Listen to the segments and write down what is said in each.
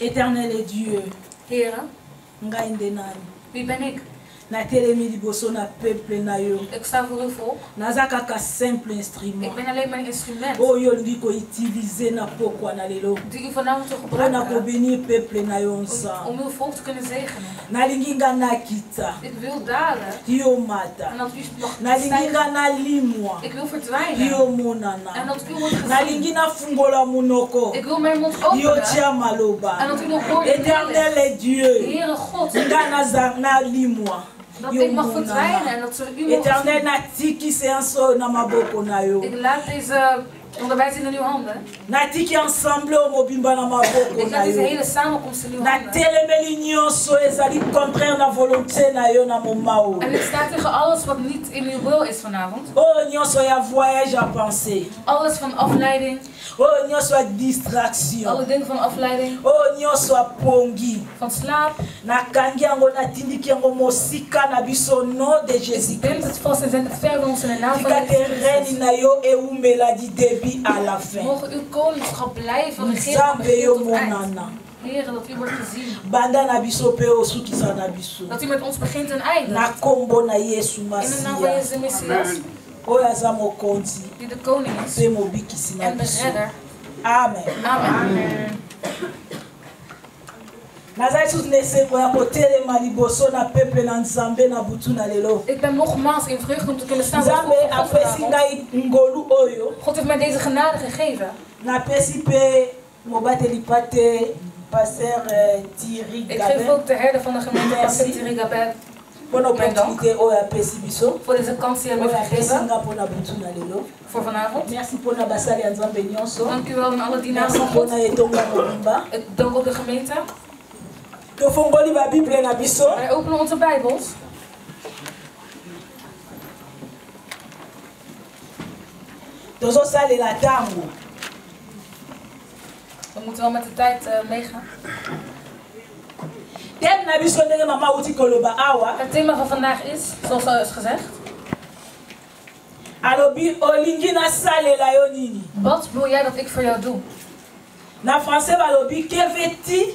éternel est Dieu. Hera. Ngai ndenani. Bibenek. natelemi liboso na peuple na yo. Naza kaka simple instrument. Oyo olingi koutilize na pokwa na lelo. Mpona kobenir peuple na yo nzambe nalingi nga nakita yo mata. Nalingi nga nalimwa yo monana. Nalingi nafungola monoko yo tia maloba. Éternel e dieu. Nga nalimwa Éternel na tiki se anso na maboko na yo. Ik laat deze onderwijs in uw handen. natiki ensemble oyo mobimba na maboko Ik na yo hele samenkomst in uw handen. natelemeli nyonso ezali contraire na volonté na yo na moma oyo En ik sta tegen alles wat niet in uw wil is vanavond. oyo nyonso ya voyage ya pensée Alles van afleiding, oyo nyonso ya distraction alle dingen van afleiding, oyo nyonso ya pongi van slaap. nakangi yango natindiki yango mosika na biso nom de jésus het vast en zend het ver ons in de naam van Jezus reni Christus. na yo ewumela di début à la fin Mogen uw koningschap blijven regeren tot eind. monana Heren, dat u wordt gezien. banda na biso mpe osukisa na biso Dat u met ons begint en eindigt. na nkombo na yesu In de naam van Jezus Messias, oyo aza mokonzi die de koning is mpe mobikisi na en de biso redder. amen Amen. Nazali susu na esengo ya kotelema liboso na peuple na nzambe na butu na lelo Ik ben nogmaals in vreugde om te kunnen staan nzambe apesi ngai ngolu oyo God heeft mij deze genade gegeven. napesi mpe mobateli eh, thierry Ik geef gabin ook de herder van de gemeente. Pastor Thierry opportunité apesi biso voor deze kans die heeft apesi gegeven voor vanavond. merci nyonso Dank u wel aan alle dienaars merci van God. Ik dank ook de gemeente. Tofongoli babible na biso Wij openen onze Bijbels. tozosalela ntango We moeten wel met de tijd eh, meegaan. teme na biso ndenge mama auti koloba awa Het thema van vandaag is, zoals al is gezegd, alobi olingi nasalela yo nini wat wil jij dat ik voor jou doe? na français balobi que veux-tu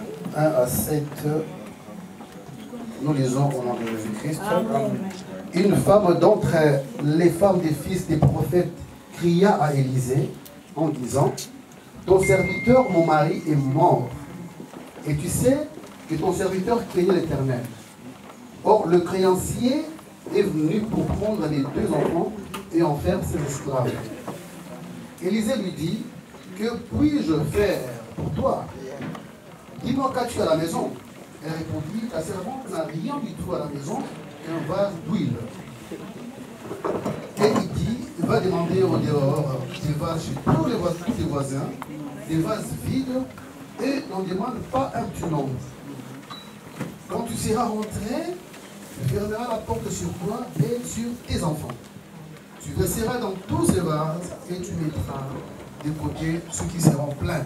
1 à 7. Nous lisons au nom de Jésus-Christ. Une femme d'entre les femmes des fils des prophètes cria à Élisée en disant Ton serviteur, mon mari, est mort. Et tu sais que ton serviteur craignait l'Éternel. Or, le créancier est venu pour prendre les deux enfants et en faire ses esclaves. Élisée lui dit Que puis-je faire pour toi? Dis-moi qu'as-tu à la maison? Elle répondit Ta servante n'a rien du tout à la maison qu'un vase d'huile. Et il dit Va demander au dehors des vases chez tous les voisins, des vases vides, et n'en demande pas un nombre. Quand tu seras rentré, tu fermeras la porte sur toi et sur tes enfants. Tu verseras dans tous ces vases et tu mettras de côté ceux qui seront pleins.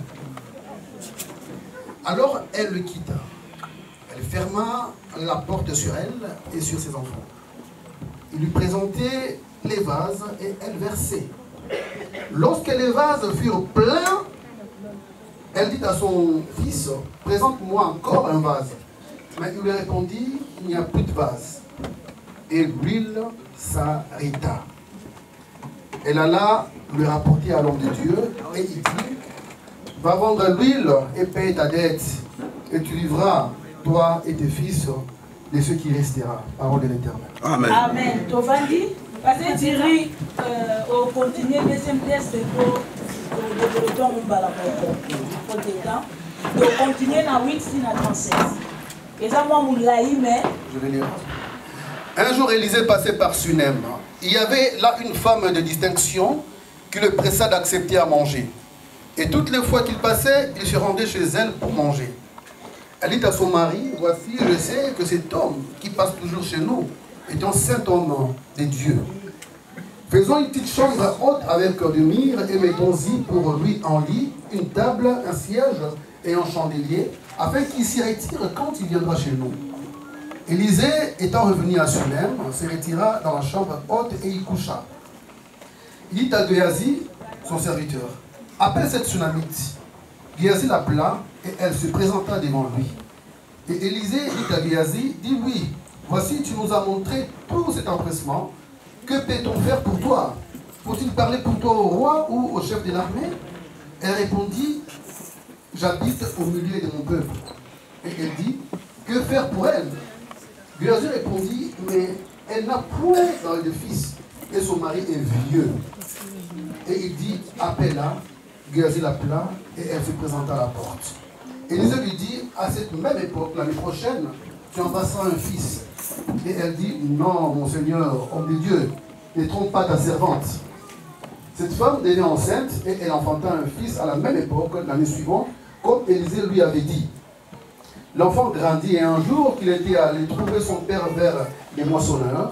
Alors elle le quitta. Elle ferma la porte sur elle et sur ses enfants. Il lui présentait les vases et elle versait. Lorsque les vases furent pleins, elle dit à son fils, présente-moi encore un vase. Mais il lui répondit, il n'y a plus de vase. Et l'huile s'arrêta. Elle alla le rapporter à l'homme de Dieu et il dit, va vendre l'huile et paye ta dette, et tu livras, toi et tes fils, de ce qui restera. Parole de l'Éternel. Amen. amen tovandi pase tiri ocontinue deuxième test po développe yango mbala moko faute de temps tocontinue na 8 si na 36 eza mwa molai mais Je vais lire. Un jour, Élisée passait par Sunem. Il y avait là une femme de distinction qui le pressa d'accepter à manger. Et toutes les fois qu'il passait, il se rendait chez elle pour manger. Elle dit à son mari, voici, je sais que cet homme qui passe toujours chez nous est un saint homme de Dieu. Faisons une petite chambre haute avec de mire et mettons-y pour lui en lit une table, un siège et un chandelier, afin qu'il s'y retire quand il viendra chez nous. Élisée, étant revenu à Sunem, se retira dans la chambre haute et y coucha. Il dit à Géasi, son serviteur, appelle cette tsunamite. Géasi l'appela et elle se présenta devant lui. Et Élisée dit à Géasi, dis oui, voici tu nous as montré tout cet empressement. Que peut-on faire pour toi? Faut-il parler pour toi au roi ou au chef de l'armée? Elle répondit, j'habite au milieu de mon peuple. Et elle dit, que faire pour elle? Géasi répondit, mais elle n'a point de fils et son mari est vieux. Et il dit, appelle-la. Géasi l'appela et elle se présenta à la porte. Élisée lui dit, à cette même époque, l'année prochaine, tu embrasseras un fils. Et elle dit, non, mon Seigneur, homme de Dieu, ne trompe pas ta servante. Cette femme devient enceinte et elle enfanta un fils à la même époque, l'année suivante, comme Élisée lui avait dit. L'enfant grandit et un jour qu'il était allé trouver son père vers les moissonneurs,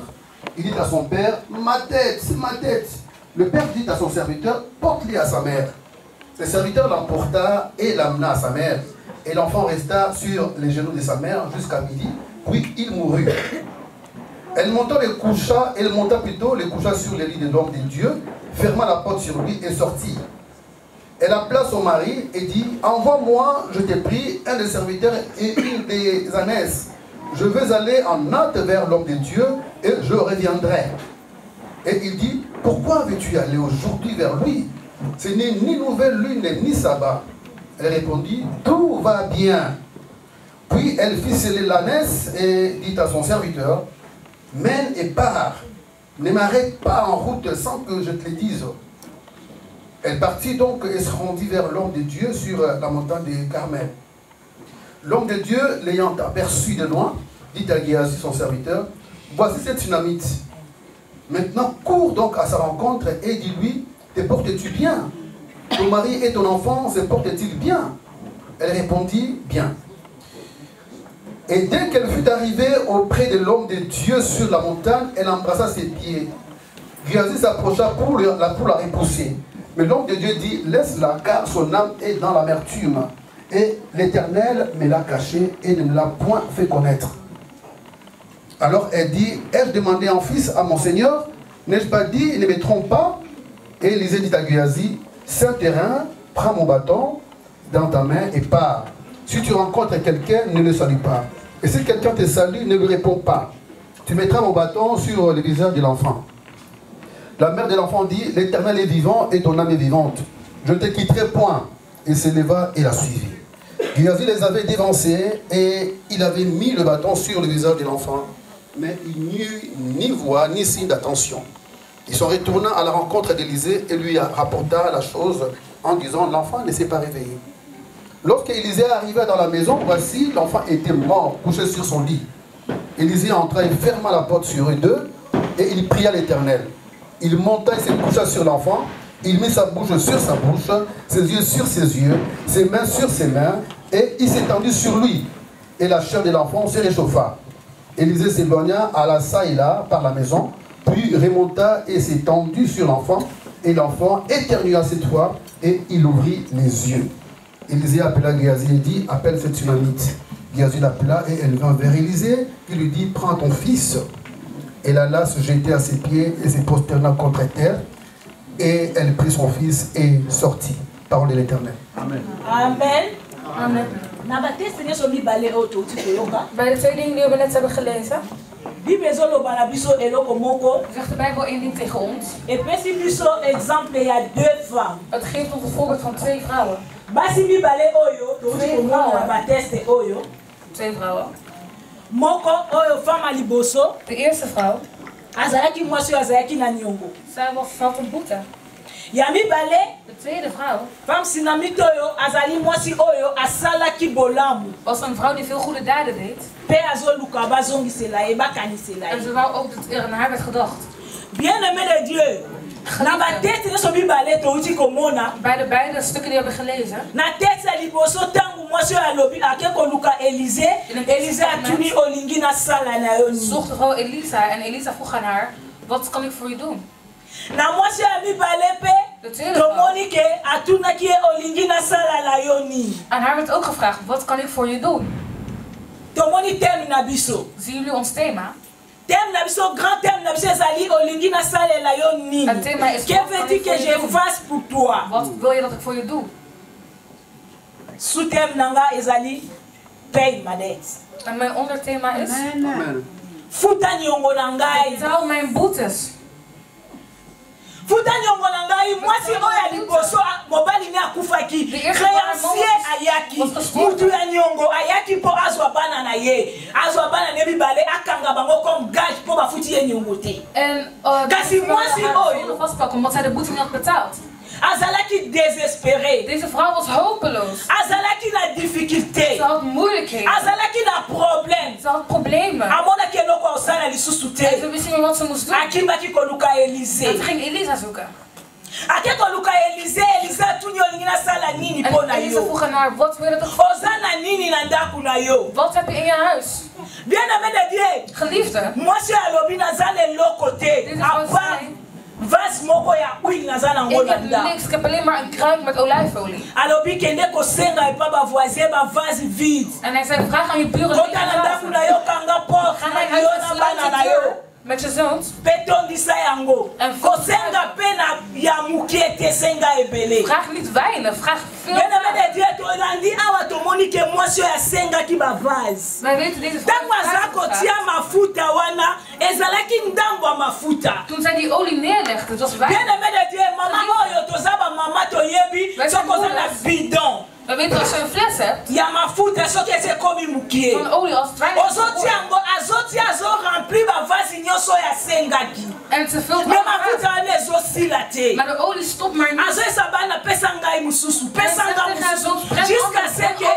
il dit à son père, ma tête, ma tête. Le père dit à son serviteur, porte-les à sa mère. Le serviteur l'emporta et l'amena à sa mère. Et l'enfant resta sur les genoux de sa mère jusqu'à midi, puis il mourut. Elle monta le coucha, elle monta plutôt le coucha sur le lit de l'homme de Dieu, ferma la porte sur lui et sortit. Elle appela son mari et dit, envoie-moi, je t'ai pris, un des serviteurs et une des ânesses. Je veux aller en hâte vers l'homme de Dieu et je reviendrai. Et il dit, pourquoi veux-tu aller aujourd'hui vers lui? Ce n'est ni nouvelle lune ni sabbat. Elle répondit, tout va bien. Puis elle fit sceller l'ânesse et dit à son serviteur, mène et pars. Ne m'arrête pas en route sans que je te le dise. Elle partit donc et se rendit vers l'homme de Dieu sur la montagne de Carmel. L'homme de Dieu, l'ayant aperçu de loin, dit à Géasi, son serviteur, voici cette tsunamite. Maintenant, cours donc à sa rencontre et dis-lui, te portes-tu bien? Ton mari et ton enfant se portent-ils bien? Elle répondit, bien. Et dès qu'elle fut arrivée auprès de l'homme de Dieu sur la montagne, elle embrassa ses pieds. Géasi s'approcha pour, la, pour la repousser. Mais l'homme de Dieu dit, laisse-la, car son âme est dans l'amertume. Et l'Éternel me l'a caché et ne me l'a point fait connaître. Alors elle dit, ai-je demandé un fils à mon Seigneur? N'ai-je pas dit, ne me trompe pas? Et Élisée dit à Géasi, Saint terrain, prends mon bâton dans ta main et pars. Si tu rencontres quelqu'un, ne le salue pas. Et si quelqu'un te salue, ne lui réponds pas. Tu mettras mon bâton sur le visage de l'enfant. La mère de l'enfant dit, l'Éternel est vivant et ton âme est vivante. Je ne te quitterai point. Il se leva et la suivit. Géasi les avait dévancés et il avait mis le bâton sur le visage de l'enfant. Mais il n'y eut ni voix ni signe d'attention. Il se retourna à la rencontre d'Élisée et lui rapporta la chose en disant L'enfant ne s'est pas réveillé. Lorsque Élisée arriva dans la maison, voici, l'enfant était mort, couché sur son lit. Élisée entra et ferma la porte sur eux deux et il pria l'Éternel. Il monta et se coucha sur l'enfant. Il mit sa bouche sur sa bouche, ses yeux sur ses yeux, ses mains sur ses mains, et il s'étendit sur lui. Et la chair de l'enfant se réchauffa. Élisée s'éloigna à la ça et là par la maison, puis remonta et s'étendit sur l'enfant. Et l'enfant éternua cette fois, et il ouvrit les yeux. Élisée appela Géasi et dit Appelle cette tsunamite. Géasi l'appela et elle vint vers Élisée, qui lui dit Prends ton fils. Elle alla se jeter à ses pieds et se prosterna contre terre. Et elle prit son fils et sortit. Parole de l'Éternel. Amen. amen Amen. na bible ezoloba na biso eloko moko zegt de Bijbel één ding tegen ons. epesi biso exemple ya deux femmes Het geeft ons een voorbeeld van twee vrouwen. basi mibale oyo touti komona na bateste oyo Twee vrouwen. moko oyo femme ya liboso De eerste vrouw, azalaki mwasi oyo azalaki na niongo zij was van boete. Ya mibale De tweede vrouw. femme sinamite oyo azali mwasi oyo asalaki bolamu. Was een vrouw die veel goede daden deed. mpe azoluka bazongisela ye bakanisela En ye ze wou ook dat er aan haar werd gedacht. bien aimé de dieu na batete nyonso mibale touti komona. Bij de beide stukken die we hebben gelezen, na tete ya liboso ntango mwasi oyo alobi ake koluka elize elize atuni olingi nasala na yo Zocht de vrouw Elisa en Elisa vroeg aan haar, wat kan ik voor je doen? Na mwasi ya mibale mpe tomoni ke atunaki ye olingi na yo nini Aan haar werd ook gevraagd, wat kan ik voor je doen? tomoni teme na biso Zien jullie ons thema? teme na biso grand teme na biso ezali olingi nasalela yo nini Het thema is que veux-tu que je fasse pour toi Wat wil je dat ik voor je doe? sous na nga ezali paye ma dette En mijn onderthema is, Amen. futa niongo na ngai betaal mijn boetes. Futa niongo na ngai mwasi oyo ya liboso a- mobali ne akufaki. Paar ayaki. Mutu ya niongo ayaki mpo azwa bana na ye. Azwa bana ne mibale akanga bango comme gage mpo bafuti ye niongo te. En uh, Kasi mwasi oyo- azalaki désespéré. Deze vrouw was hopeloos. azalaki na difficulté. Ze had moeilijkheden. azalaki na problème. Ze had problemen. amonaki kosala lisusu te. Akimaki koluka elize ake koluka elize elize atuni olingi nasala nini mpo na yo? oza na nini na ndako na yo? Bien ame de dieu mwasi oyo alobi naza leloko te. Apart vase moko ya huile naza nango na ndako alobi kende kosenga epa bavoisin bavase vide. Kota na ndako na yo kanga porte na yo na bana na yo. petondisa yango. Kosenga mpe na ya moke ete esenga ebele benabene die tolandi awa tomoni ke mwasi oyo asengaki bavase ntango aza kotia mafuta wana ezalaki ndambo ya mafuta. Benabene die mama oyo toza bamama toyebi soki oza na bidon. bebitosha influencer ya mafuta soki eza ekomi mokie. Ozoti yango azoti azoremplir bavasi nyonso oyo asengaki me mafuta wana ezosila te. Azoyesa bana pesa ngai mosusu pesa ngai mosusu. juska seke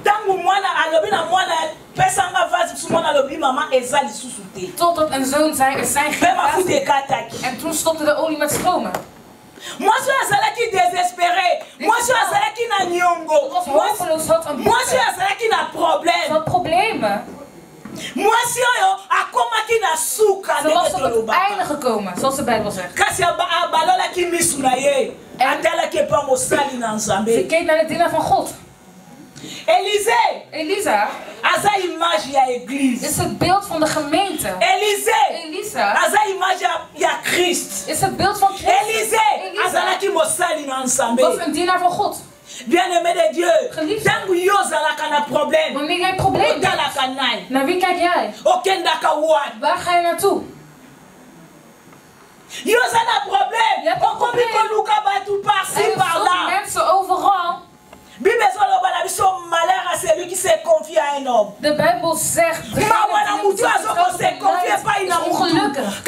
ntango mwana alobi na mwana pesanga vasi so mwana alobi mama eza lisusu te. Totdat een zoon zei er zijn geen mafuta ekataki. En toen stopte de olie met stromen mwasi oyo azalaki désespéré mwasi oyo azalaki na niongo mwasi oyo azalaki na problème. Mwasi oyo akomaki na suka kasi abalolaki misu na ye atalaki epa mosali na nzambe Elise, Elisa aza image ya eglize is het beeld van de gemeente. elize Elisa aza image ya, ya krist is het beeld van Christus. Elisa azalaki mosali na was nzambe een dienaar van God. bien aimé de dieu ntango yo ozalaka na problème Wanneer jij probleem otalaka nani naar wie kijk jij? okendaka wani Waar ga je naartoe? yo oza na Je hebt een okomi probleem. koluka bato Er parci par-là mensen overal. De Bijbel zegt. Maar moet ongelukkig.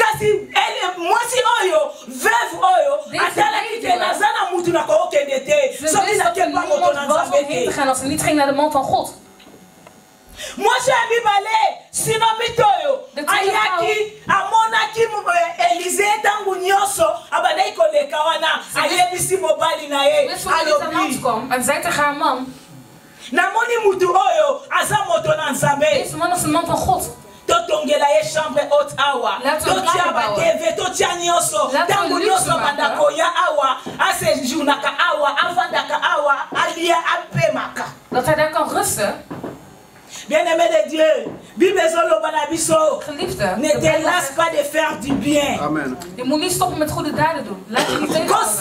Ze wisten dat hun moeder was ze ging naar de man van mose ya mibale sinomite oyo ayaki amonaki elize eh, ntango nyonso abandaki koleka wana. Ayebisi mobali na ye alobi. namoni mutu oyo aza moto na nzambe. Totongela ye chambre haute awa. Totia batv totia nyonso. Ntango nyonso banda koya awa. Asejournaka awa. Avandaka awa. Alia apemaka. Dat hij daar kan rusten. bien aimé de dieu Geliefde, ne de te pas de faire du bien Amen. je moet niet stoppen met goede daden doen. Laat je niet tegenhouden.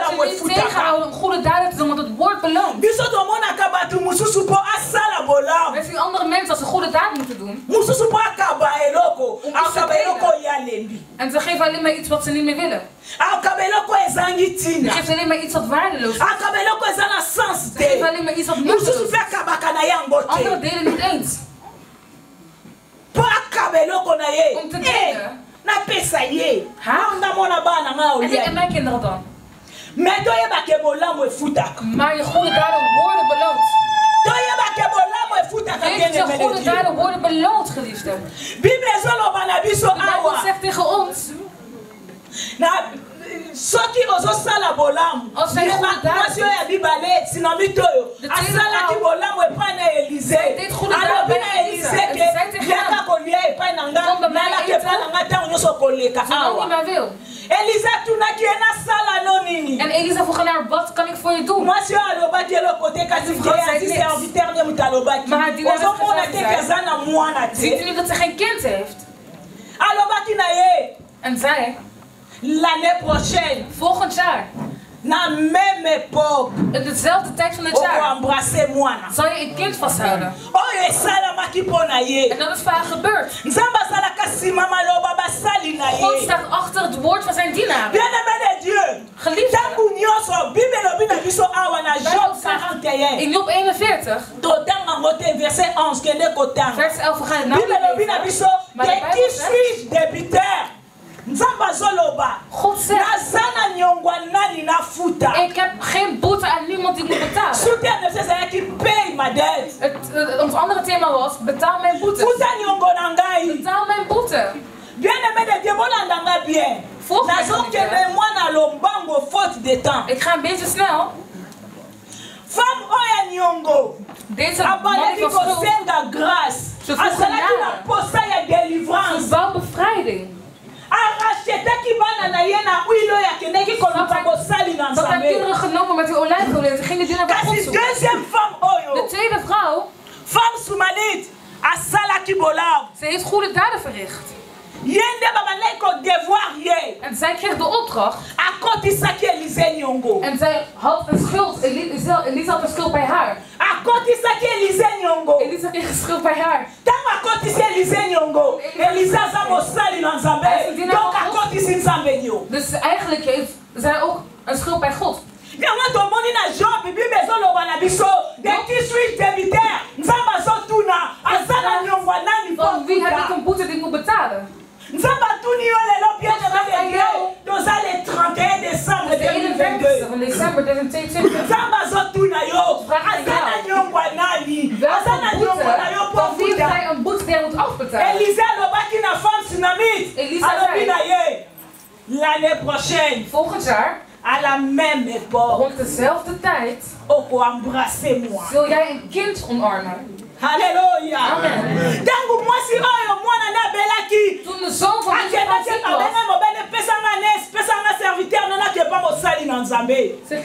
Laat je niet tegenhouden om goede daden te doen, want het wordt beloond. Wij zien andere mensen als ze goede daden moeten doen. Om En ze geven alleen maar iets wat ze niet meer willen. akoba eloko ezangi ntina akoba eloko eza na sens te. mosusu mpe akabaka na yango te. Mpo akaba eloko na ye. Eh, Napesa ye. Onda mona bana nga olia me toyebaka bolamu efutaka. Toyebaka bolamu efutaka bible ezoloba na biso awa. soki ozosala bolamu mwasi oyo ya mibale sinamite oyo asalaki bolamu epai na elize alobi na elize ke yaka kolia epai na nga nalaki epai na nga ntango nyonso koleka. Awa. elize atunaki ye nasala no nini mwasi oyo alobaki eloko te kasi keyazi serviteur nde moto alobaki. Ozomona te ke aza na mwana te. Alobaki na ye. L'année prochaine. Volgend jaar, na même époque. In dezelfde tijd van het jaar, okoembrase mwana zal je een kind vasthouden. oyo esalamaki mpo na En ye. Dat is vaak gebeurd. nzambe azalaka nsima maloba basali na God ye staat achter het woord van zijn dienaren. bien-aimé de dieu. Geliefde, ntango nyonso bible elobi na biso awa na job Bijbel zegt 41 in Job 41, totanga yango te verset 11 kende kotanga vers 11, we gaan het bible elobi na nou biso de qui suis débiteur nzambe azoloba naza na nyongwa nani nafuta ik heb geen boete aan niemand die ik moet betalen. soutien de ezalaki pay ma dette Het, het- ons andere thema was, betaal mijn boete. futa nyongo na ngai Betaal mijn boete. bien-aimé de dieu bolanda nga bien nazokende mwana lombango faute de temps Ik ga een beetje snel. femme oyo nyongo schuld. kosenga grâce Ze azalaki na posa ya délivrance bevrijding. Arachetaki bana na ye na wilo oyo koluka Dat die olijfolie. Ze gingen dienaar bij God kasi zoeken. deuxième femme De oyo tweede vrouw, femme sumanite asalaki bolamu ze heeft goede daden verricht. En zij kreeg de opdracht. En zij had een schuld. Elisa had een schuld bij haar. Akotisaki elize nyongo. Een schuld bij haar. ntango akotisi elize nyongo elize aza mosali na nzambe. Donc akotisi nzambe nio Dus eigenlijk heeft zij ook een schuld bij God. yango tomoni na job bible ezoloba na biso de qui suis débiteur nzambe azotuna aza na nyongo nani Van wie heb ik een boete die moet betalen? Nzambe atuni yo lelo bien aime de dieu toza le 31 décembre De 31 2022 van december 2022. nzambe azotuna yo. Aza na nyongo nani? Aza na nyongo na yo moet afbetalen? Elise alobaki na femme alobi na ye. L'année prochaine. Volgend jaar, à la même époque. Rond dezelfde tijd, okoembrase moi zul jij een kind omarmen. Halleluya Amen. ntango mwasi oyo mwana nde abelaki akendaki was, mobene pesanga nes pesanga serviteur nanaki epa mosali na nzambe. Ze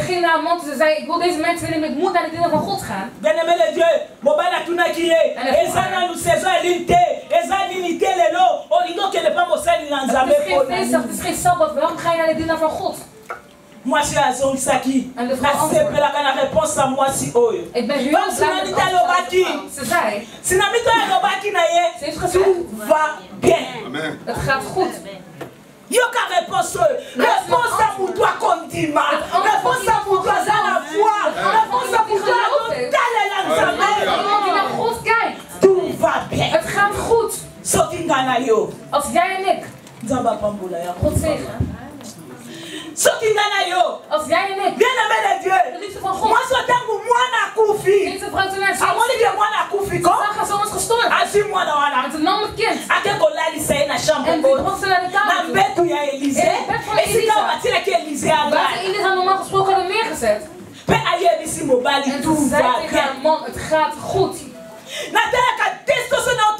ging, naar een man en ze zei, ik wil deze mensen willen, ik moet naar de dingen van God gaan. bien-aimé dieu mobali atunaki ye. Eza nanu saison elini te eza nini te lelo olingi okende pa mosali na Het nzambe is geen feestdag, het is geen sabbat, waarom ga je naar de dingen van God? mwasi oyo azongisaki asepelaka la réponse à moi si haut. ya mwasi oyo sinamito alobaki sinamito oyo alobaki na ye. Tout va bien. Yoka réponse oh. oyo réponse ya motu akondima réponse ya motu aza na voi réponse ya motu tout va bien. Soki nga na yo. Nzambe soki nga na yo Als jij en ik, bien aimé de de dieu mwasi otango mwana akufi amoni ke mwana akufi ko azwi mwana wana ake kolalisa ye na chambre na mbetu ya elize esika batielaki elize ya ngai mpe ayebisi mobali En tout va bien. Man, het gaat goed. natalaka testo so na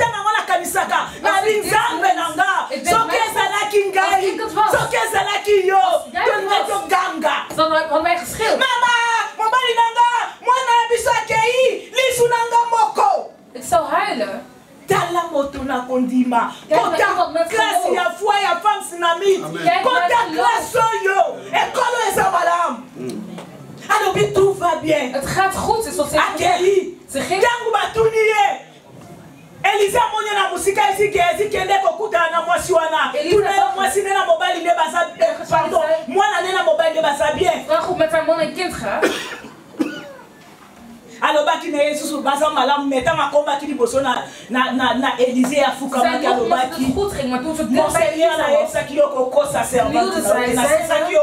nayebisaka nali nzambe na nga soki ezalaki ngai soki ezalaki yo tolinga toganga mama mobali na nga mwana na biso akei lisu na nga moko tala moto na kondima. Kota klase ya foi ya femme sinamide kota klase oyo. Ekolo eza malamu. Alobi tout va bien. Akei. Ntango batuni ye. elize amoni na mosika esiki ezikende kokutana na mwasi wana. Tuna mwasi na mobali nde baza pardon. Mwana nde na mobali nde baza bien. Alobaki na ye lisusu baza malamu me na ya fukamaki alobaki. monseigneur nayebisaki yo kokosa servante yo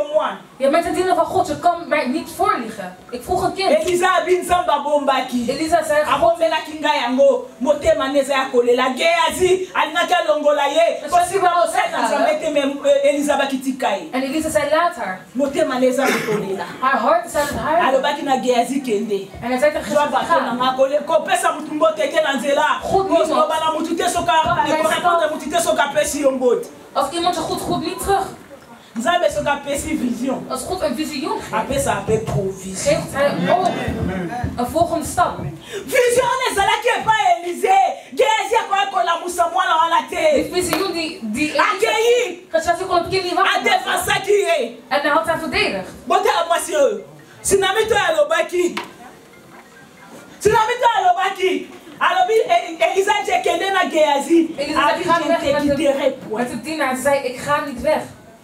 Je bent een dienaar van God, je kan mij niet voorliegen. Ik vroeg een kind. elisa abi nzambe abombaki Elisa zei, abombelaki ngai yango motema nde eza ya kolela geazi alingaki alongola ye kosimba mosali na nzambe te me eh, eliza bakitika ye en Elisa zei, laat haar. motema nde eza kolela Haar hart is het huilen. alobaki na kende hij zei Gezet, bato ga. nanga kole- kopesa mutu mbote te na nzela Goed mutu te korepondre mutu te yo mbote Als iemand je goed goed niet terug. Nzambe soki apesi vision. Als God een visioen geeft, apesa mpe provision. Geeft hij ook een volgende stap. vision ezalaki epai elize geazi akoya kolamusa mwana wana Die te visioen die, die akei Gezet kon kind niet wakker maken. adevansaki ye En hij had haar verdedigd. botala mwasi oyo sinami to alobaki sinami to alobaki alobi eliza nti ekende na geazi Elisa abi point. En ik ga niet weg.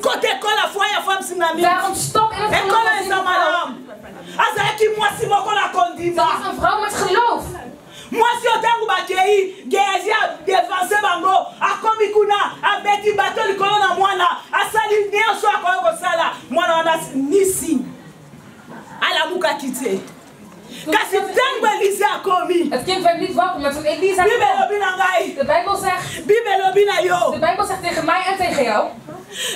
kotekola fwa ya fwa msina mingi ekola eza malamu azalaki mwasi moko na kondima mwasi oyo ntango bakei geazi adevanse bango akomi kuna abeti bato likolo na mwana asali nyonso akoki kosala mwana wana ni sine alamukaki te kasi ntango elize akomi. Het kind werd niet wakker, maar toen Elisa bible kwam. elobi na ngai De Bijbel zegt, bible elobi na yo de Bijbel zegt tegen mij en tegen jou.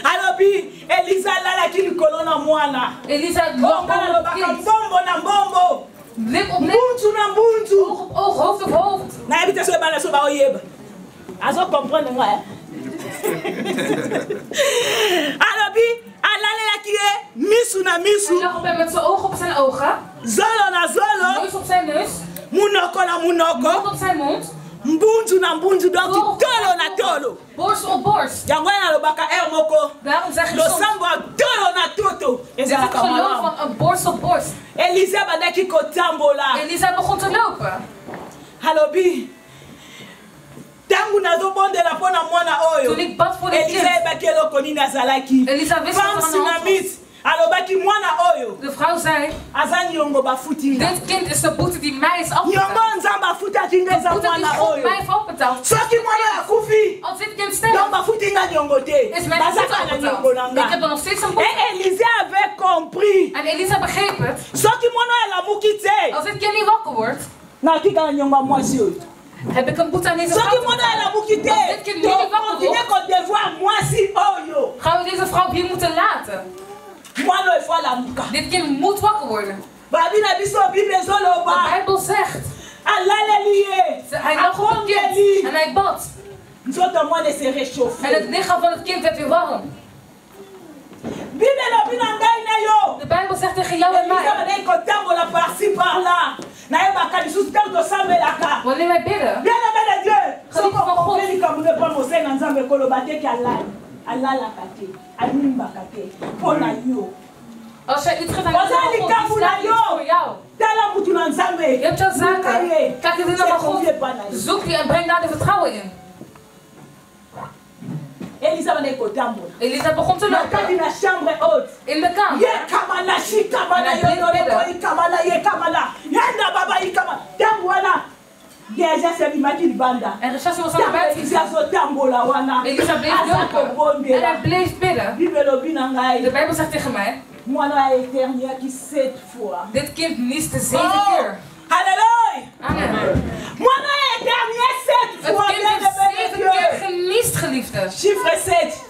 alobi elize alalaki likolo na mwana. Elisa lag onga boven het nalobaka kind. mbombo na mbombo mbunzu na hoofd. nayebi te so ebana so baoyeba azokomprendre ngai alobi alalelaki ye misu na misu. Lag munoko na munoko. Mbunzu na mbunzu donc tolo na tolo yango wana alobaka r moko. Losambo ya tolo na toto ezalaka elize abandaki kotambola. Alobi ntango nazobondela mpo na mwana oyo elize ayebaki eloko nini azalaki? Pamsinamite de hand was. sinamite alobaki mwana oyo De vrouw zei, aza niongo bafuti nga dit kind is de boete die mij is niongo afbetaald. nzambe afutaki nga eza mwana oyo mij heeft afbetaald. soki mwana oyo akufi Als dit kind donc sterft, bafuti nga niongo te is mijn boete niongo na. Ik heb er nog steeds een boete. e elize avait compris En Elisa begreep het. soki mwana oyo alamuki te Als dit kind niet wakker wordt, nakika na niongo ya mwasi oyo heb ik een boete aan deze soki vrouw. mwana oyo betaald. alamuki te Als dit kind niet wakker wordt, kodevoir mwasi oyo gaan we deze vrouw hier moeten laten. Mwana oyo efo alamuka Dit kind moet wakker worden. babi na biso bible De ezoloba Bijbel zegt, alaleli ye hij lag op het kind en hij bad. nzoto mwana ese En réchauffe het lichaam van het kind werd weer warm. bible elobi na ngai na yo. De Bijbel zegt tegen jou en mij, badei kotambola parci parla nayebaka lisusu ntango tosambelaka bien aime de dieu. God. soki likambo ne mpo mosenga nzambe koloba teki alali alalaka te animbaka te mpo na yo. Oza likamu na yo. tala mutu na nzambe. Zoek die en breng daar de vertrouwen in. Elisa wanneer kotambo. Elisa begon te lopen. In de kamer. elise aselibaki libanda azotambola wana. Aza kobondela. Bible elobi na ngai. Mwana ya éterniaki sept fois. Dit kind nieste zeven keer Alléluia. Amen. Moi, la dernière sept fois. Het kind heeft zeven keer geniest, geliefde. Chiffre 7.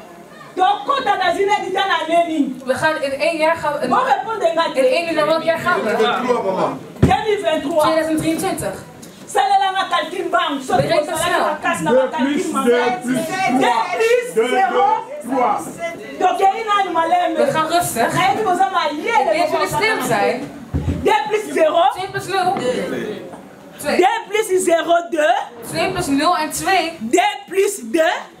We gaan in één jaar gaan we... In te één uur naar welk jaar gaan we? 2023 2023. salelanga calcul bank soki snel. makasi na 2 bacalcul plus 2 manga plus 2 plus 3. 2, 0 2, 3. tokei nani We nayebi koza mayele. 2 plus 0 2 plus 0. 2. 2 plus 0 2 2 plus 0 en 2. 2 plus 2 2 plus 2 is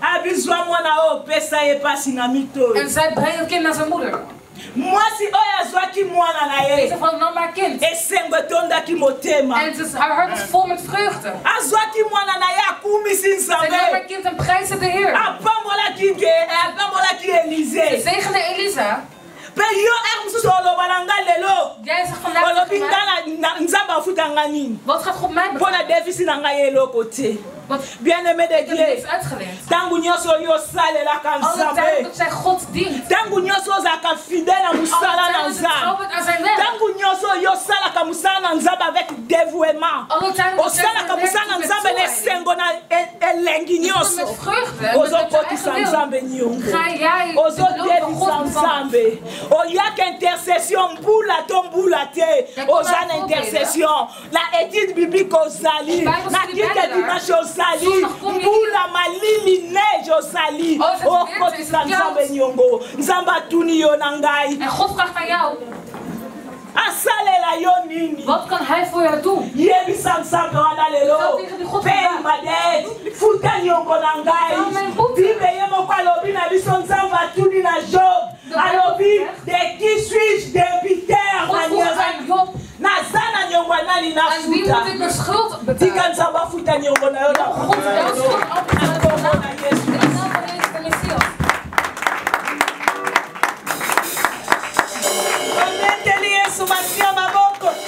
abizwa mwana oh, oyo opesa ye mpasi na mitoi mwasi oyo azwaki mwana na ye. Esengo etondaki motema. Azwaki mwana na ye akumisi nzambe. Apambolaki elize mpe yo ere eh, mosusu oloba na nga lelo. Olobi ngana nzambe afutanga nini? Mpo na defisi na ngai eloko te. Bien aimé de dieu ntango nyonso oyo osalelaka nzambe. ntango nyonso ozalaka fidele na mosala na nzambe. ntango nyonso oyo osalaka mosala na nzambe avec dévouement. Osalaka mosala na nzambe na esengo na e-, elengi nyonso. ozokotisa nzambe niongo ozodebisa nzambe. Oyaka intercession mbula to mbula te oza na intercession. Na étude biblique ozali na Bijbel. dimanche ozali mbula malili neige ozali Oh, okotisa is koud. nzambe niongo nzambe atuni yo na ngai asalela yo nini? Wat kan hij voor jou doen yebisa nsaka wana lelo. Pei madet futa niongo na ngai. Bibe ye moko alobi na biso nzambe atuni na job. Alobi de qui suis débiteur naza na niongo ya nani nafuta tika nzambe afuta niongo na yo na yesu nosso Macia Maboco.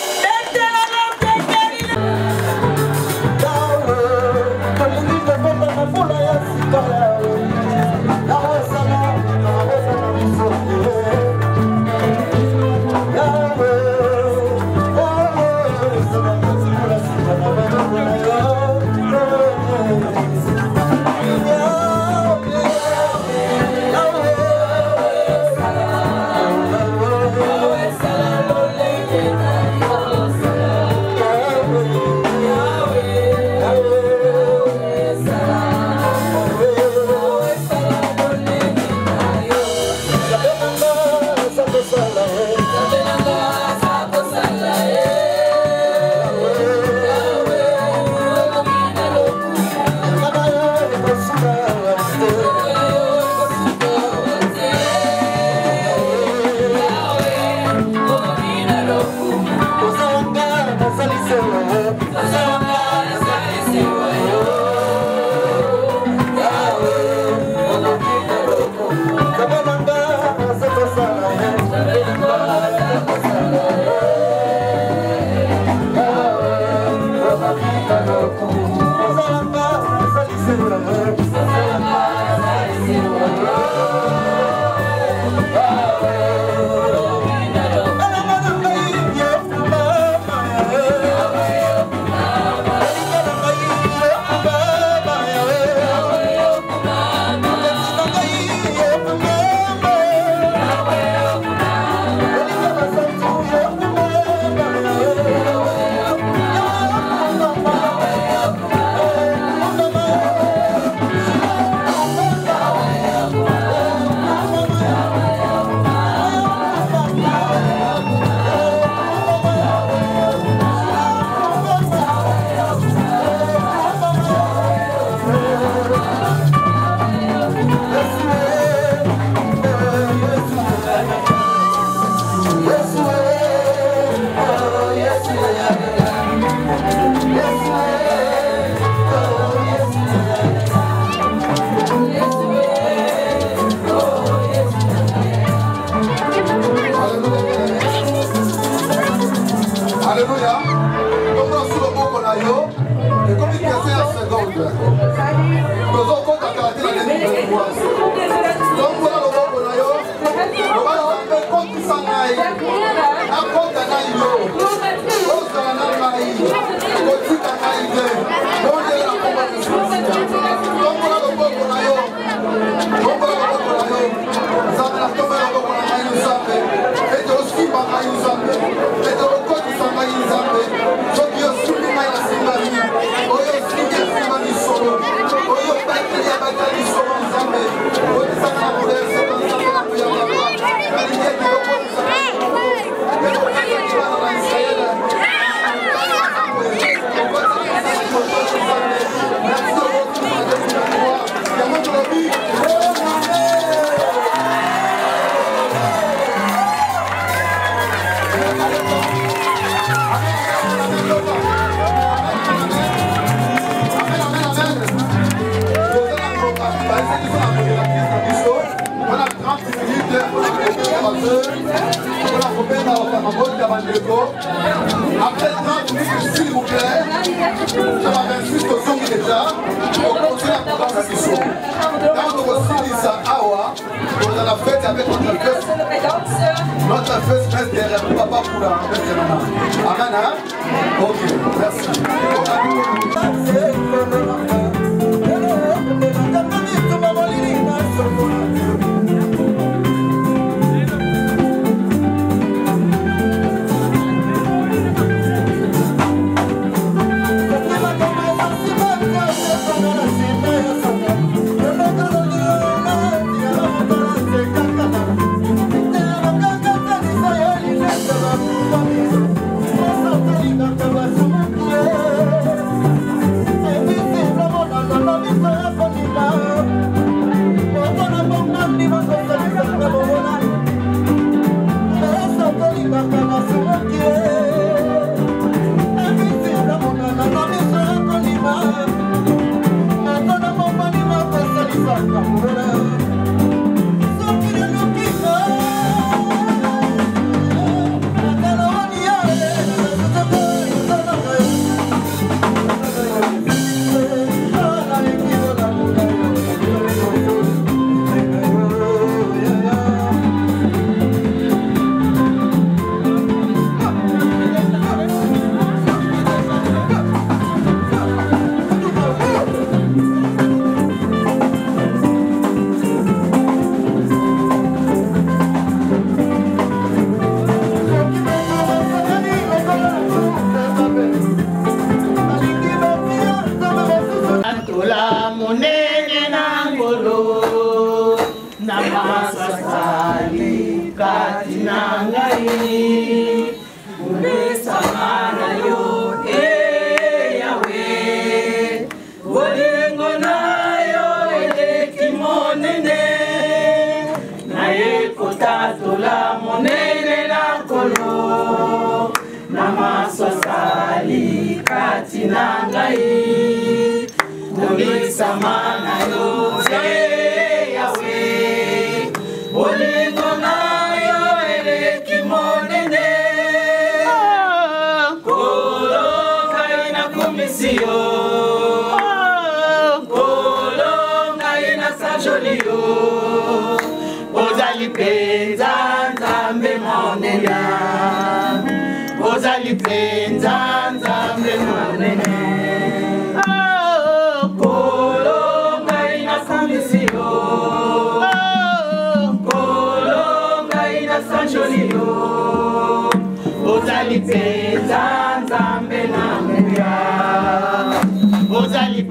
tokosilisa awa kozala fete avec notre fes notre fes mes derrière papa kula mes derrière mama amen ok merci. ngai opesanga na yo e yawe bolingo na yo eleki monene nayekotatola monene na kolo na maso asali kati na ngai komisama na yo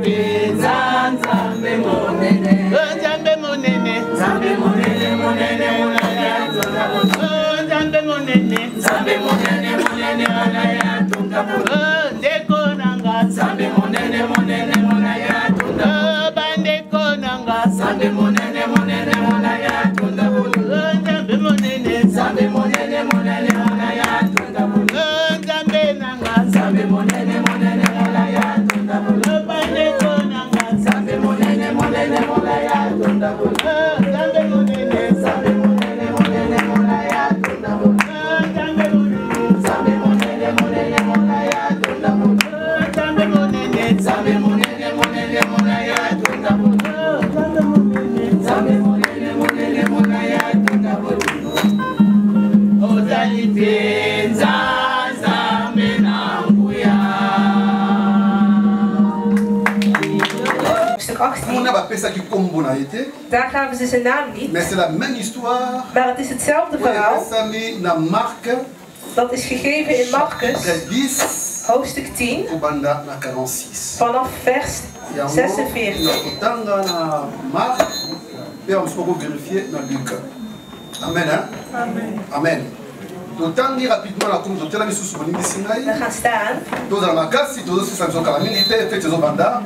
Oh, nzambe monene. Monene. Nzambe ya oh, nzambe monene. Oh, Daar gaven ze zijn naam niet. mais c'est la même histoire. Maar het is hetzelfde verhaal. Dat is gegeven in Marcus, chapitre 10 hoofdstuk 10, kobanda na 46 vanaf vers yango 46. na kotanga na marke mpe ya mosusu koverifie na luka amen hein? amen. Totangi rapidement na komi totela misusu bolimbisi We ngai gaan staan. tozala makasi tozosisa biso kala mingi te fete ezobanda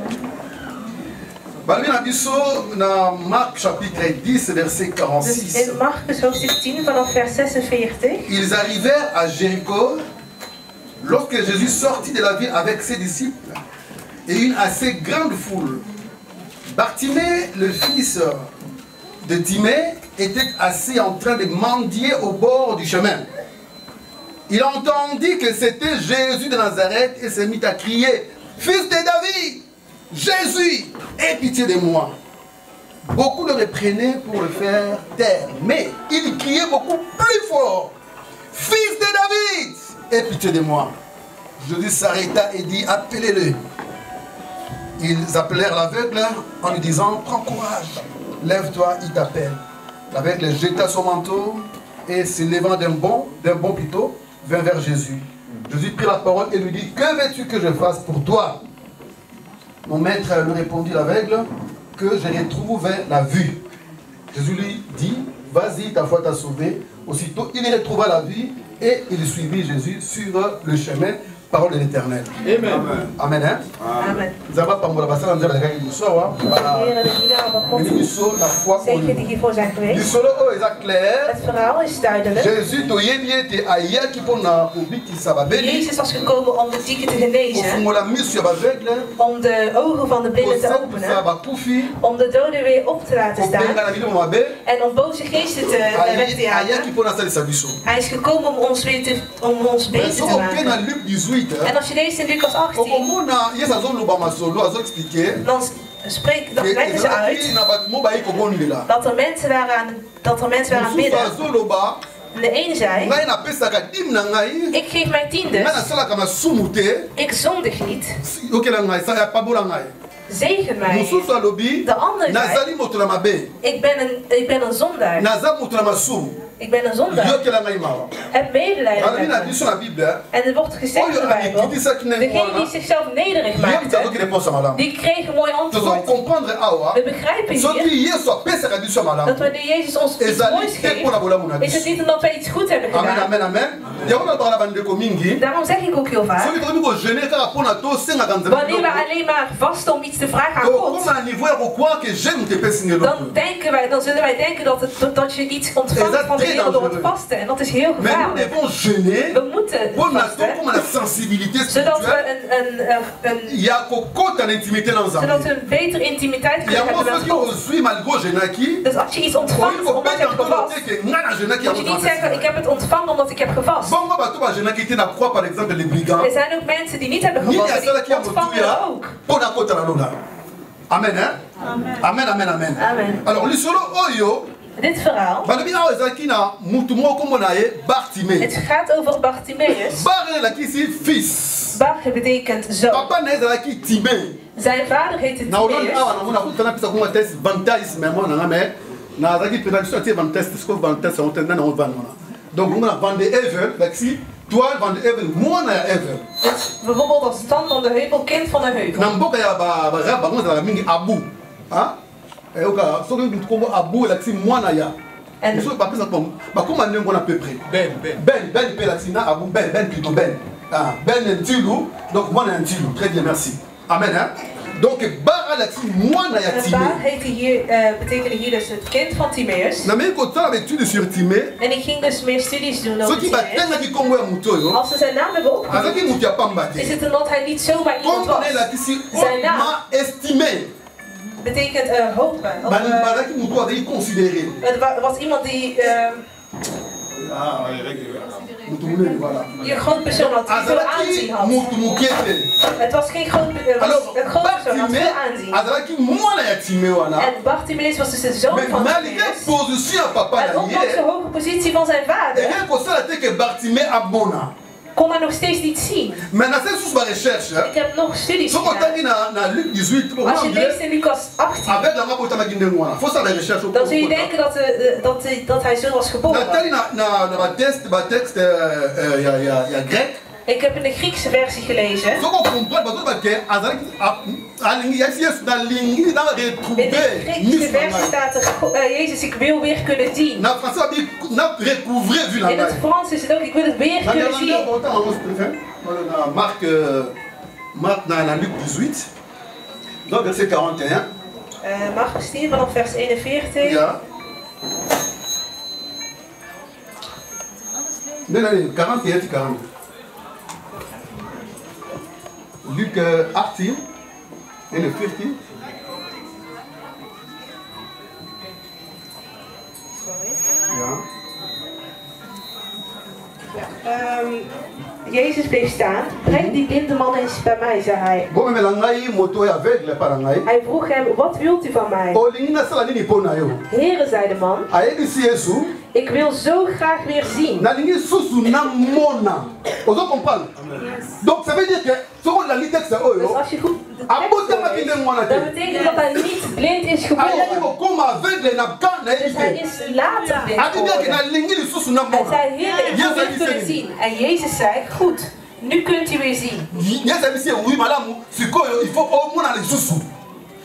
balobi na biso na mark chapitre 10 verset Dus 46 in Marcus hoofdstuk 10 vanaf vers 46. ils arrivèrent à Jéricho lorsque Jésus sortit de la ville avec ses disciples et une assez grande foule. Bartimée, le fils de Timée, était assis en train de mendier au bord du chemin. Il entendit que c'était Jésus de Nazareth et se mit à crier Fils de David, Jésus, aie pitié de moi. Beaucoup le reprenaient pour le faire taire, mais il criait beaucoup plus fort Fils de David, aie pitié de moi. Jésus s'arrêta et dit Appelez-le. Ils appelèrent l'aveugle en lui disant Prends courage, lève-toi, il t'appelle. L'aveugle jeta son manteau et se levant d'un bond, d'un bond plutôt, vint vers Jésus. Jésus prit la parole et lui dit Que veux-tu que je fasse pour toi? Mon maître lui répondit l'aveugle Que je retrouve la vue. Jésus lui dit Vas-y, ta foi t'a sauvé. Aussitôt, il retrouva la vie et il suivit Jésus sur le chemin. Parole de l'éternel. Amen. Amen. Hein? Amen. nzambe apambola basala biso awa biso na foi lisolo oyo eza clair Het verhaal is duidelijk. jésus toyebi ete ayaki mpona kobikisa babeli Jezus was gekomen om de zieken te genezen, kofungola miso ya baveugle om de ogen van de blinden te openen, bakufi om de doden weer op te laten kobenga staan na biloko mabe en om boze geesten te eh, weg te Aye- ayaki jagen. mpona asalisa biso Hij is gekomen om ons weer te, om ons beter te na maken. luc 18 En als je leest in Lucas 18, okomona yesu azoloba masolo azoexplike dan spreekt, dan leggen ze uit. dat er mensen waren aan, dat er mensen waren bidden. En de ene zei, ik geef mijn tiendes, ik zondig niet, zegen mij. De ander zei, ik ben een, ik ben een zondaar. Ik ben een zondaar. Heb medelijden. Met me. En er wordt gezegd in oyo de Bijbel, degene die zichzelf nederig malamu die kreeg een mooi antwoord. We begrijpen hier dat wanneer Jezus ons iets moois geeft, is het niet. omdat wij iets goed hebben amen gedaan. amen amen. Mingi Daarom zeg ik ook heel vaak, wanneer we alleen maar vasten om iets te vragen aan God, dan denken wij, dan zullen wij denken dat, het, dat je iets ontvangt van gêner door het vasten. En dat is heel gevaarlijk. We moeten vasten. Zodat we een... een, een zodat we een betere intimiteit kunnen hebben Dus als je iets ontvangt omdat je hebt. Moet je niet zeggen, ik heb het ontvangen omdat ik heb. Er zijn ook mensen die niet hebben. Die ontvangen ook. Amen, hè? Amen, amen, amen. amen. Alors, le solo, oh balobi awa ezalaki na mutu moko kombo na ye bartime het gaat over Bartimaeus. bar elakisi fils Bar betekent zoon. papa na ye ezalaki time Zijn vader heette na olandi awa Timaeus. namona kutana pesa kongo test vantage memo nanga me nazalaki mpenza biso atie vantage siko vantage yango te nani yango vande wana donc longo na vande evel lakisi toi vande evel mwana ya evel Bijvoorbeeld als stand van de heuvel, kind van de heuvel. na mboka ya ba- barab bango ezalaka mingi abu Ah? Eyoka soki mutu kombo abu elakisi mwana ya. En mosusu bapesa bakóma ndenge wana peu près Ben, ben. ben ben mpe elakisi na abu ben ben plutôt ben. Ah, ben ntilu donc mwana ya ntilu très bien merci. Amen hein? donc bar alakisi mwana ya en time Bar heette hier, eh, betekende hier dus het kind van Timaeus. sur time En ik ging dus meer studies doen over nkombo ya oyo Als ze zijn naam hebben opgenoemd, motu ya pamba is het omdat hij niet zomaar iemand nkombo na was. elakisi Zijn naam. hautement estimé betekent eh, uh, hopen. Of, maar, uh, maar dat eh, je moet worden considereren. Het wa was iemand die. Uh, Ah, voilà. Je grootpersoon had die veel aanzien had. Het was geen groot, was een groot persoon, had veel aanzien. En Bartimeus was dus de zoon van Bartimeus. En ondanks de hoge positie van zijn vader. Kon hij nog steeds niet zien. Mais na se susu barecherche Ik heb nog studies soki gedaan. na na luc 18 Als je leest in Lucas 18, avec yango abotamaki ndenge wana fo sala recherche dan zul je denken dat, de, de- dat, de- dat hij zo was geboren. natali na na- na batexte batexte euh, euh, ya- ya ya grec Ik heb in de Griekse versie gelezen. In de Griekse versie staat er, "Go- eh, Jezus, ik wil weer kunnen zien. vu na In het Frans is het ook, ik wil het weer kunnen zien. baotanga ngo stephen na marc euh, marc na na luc 18 donc verset 41 Eh Marcus 10 vanaf vers 41. Ja. Nee, nee, nee, 41 til 40. Luc euh, 18 et le 14. Ja. Ehm, Jezus bleef staan. Breng die blinde man eens bij mij, zei hij. Hij vroeg hem, wat wilt u van mij? Heren, zei de man, Ik wil zo graag weer zien. nalingi susu namona ozo comprendre. Donc ça veut dire que soko olandi texte oyo abotamaki ndenge wana te. Ayaki kokoma aveugle na kan nayebi te abibiaki nalingi lisusu namona yesu ayebiseli Nu kunt u weer zien. Yes, I say, oui, madame. Sikoyo, il faut au moins aller sous.